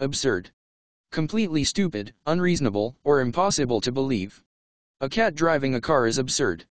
absurd. Completely stupid, unreasonable, or impossible to believe. A cat driving a car is absurd.